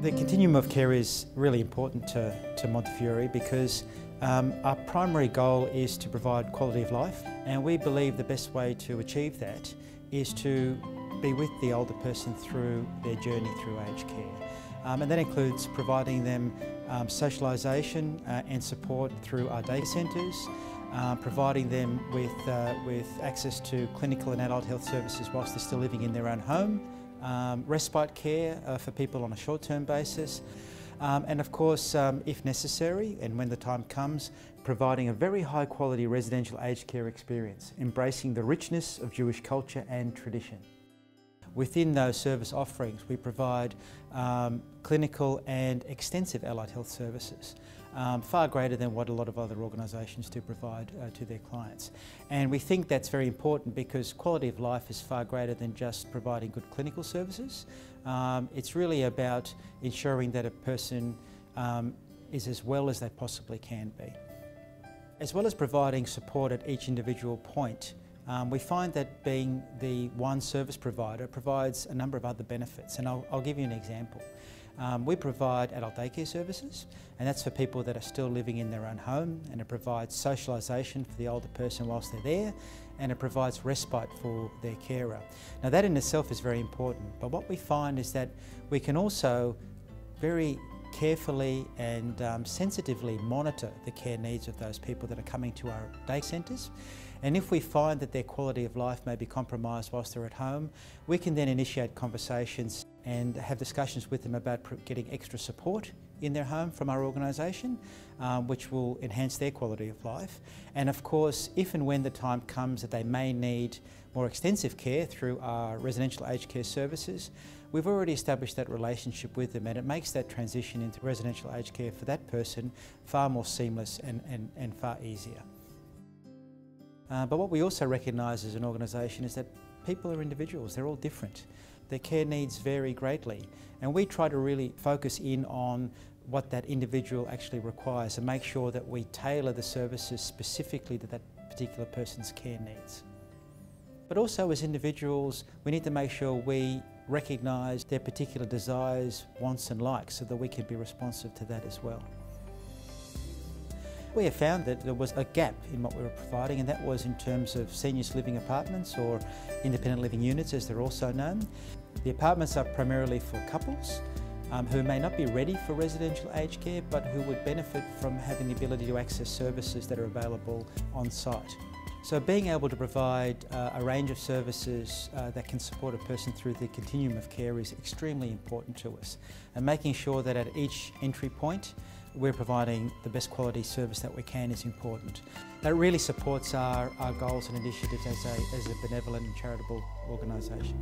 The continuum of care is really important to, to Montefiore because um, our primary goal is to provide quality of life and we believe the best way to achieve that is to be with the older person through their journey through aged care. Um, and that includes providing them um, socialisation uh, and support through our day centres, uh, providing them with, uh, with access to clinical and adult health services whilst they're still living in their own home, um, respite care uh, for people on a short-term basis, um, and of course, um, if necessary, and when the time comes, providing a very high quality residential aged care experience, embracing the richness of Jewish culture and tradition. Within those service offerings, we provide um, clinical and extensive allied health services, um, far greater than what a lot of other organisations do provide uh, to their clients. And we think that's very important because quality of life is far greater than just providing good clinical services. Um, it's really about ensuring that a person um, is as well as they possibly can be. As well as providing support at each individual point, um, we find that being the one service provider provides a number of other benefits and I'll, I'll give you an example. Um, we provide adult daycare services and that's for people that are still living in their own home and it provides socialisation for the older person whilst they're there and it provides respite for their carer. Now that in itself is very important but what we find is that we can also very carefully and um, sensitively monitor the care needs of those people that are coming to our day centres. And if we find that their quality of life may be compromised whilst they're at home, we can then initiate conversations and have discussions with them about getting extra support in their home from our organisation, um, which will enhance their quality of life. And of course, if and when the time comes that they may need more extensive care through our residential aged care services, we've already established that relationship with them and it makes that transition into residential aged care for that person far more seamless and, and, and far easier. Uh, but what we also recognise as an organisation is that people are individuals, they're all different. Their care needs vary greatly and we try to really focus in on what that individual actually requires and make sure that we tailor the services specifically to that particular person's care needs. But also as individuals, we need to make sure we recognise their particular desires, wants and likes so that we can be responsive to that as well. We have found that there was a gap in what we were providing and that was in terms of seniors living apartments or independent living units as they're also known. The apartments are primarily for couples um, who may not be ready for residential aged care but who would benefit from having the ability to access services that are available on site. So being able to provide uh, a range of services uh, that can support a person through the continuum of care is extremely important to us and making sure that at each entry point we're providing the best quality service that we can is important. That really supports our, our goals and initiatives as a, as a benevolent and charitable organisation.